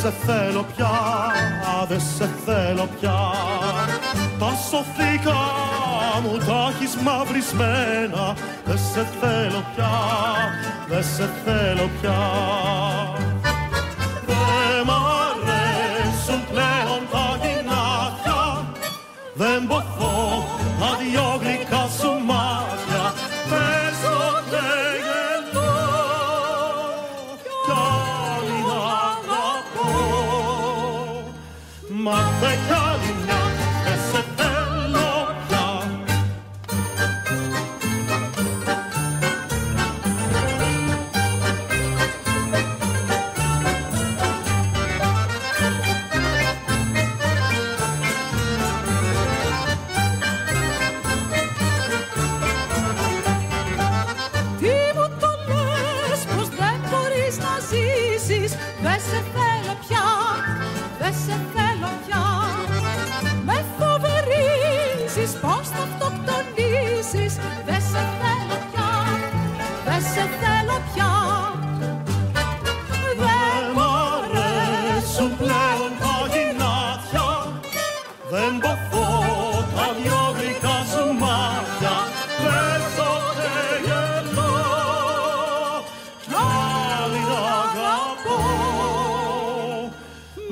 σε θέλω πια, δεν σε θέλω πια. Τα σωθήκα μου τα έχεις μαυρισμένα. Δεν σε θέλω πια, δεν σε θέλω πια. Δεν μ' αρέσουν πλέον τα γυνάτια Δεν ποθώ τα δυο γλυκά σου μάτια. Πες ότι γελώ κι άλλη να αγαπώ. Μα δεν κι πια, δεν σε θέλω πια. Με φοβερίζεις πως θα αυτοκτονήσεις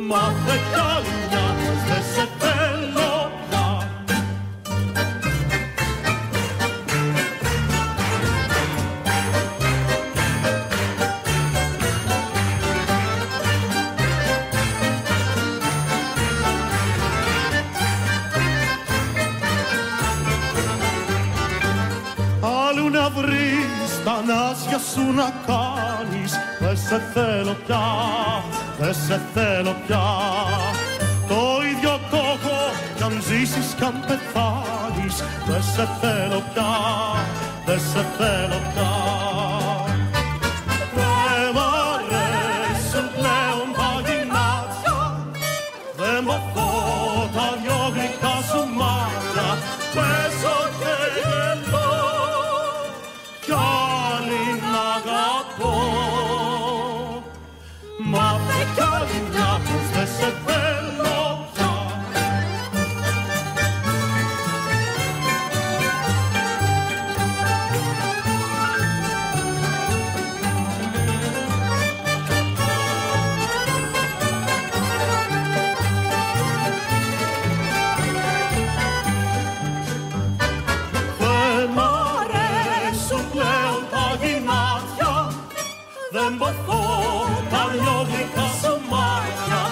Μα δεν βρεις τα νάσια σου να κάνεις. Δεν σε θέλω πια, δεν σε θέλω πια. Το ίδιο το έχω κι αν ζήσεις κι αν πεθάνεις. Δεν σε θέλω πια, δεν σε θέλω πια Μα δεν γυνάτια Δεν ποθώ τα δυο γλυκά σου μάτια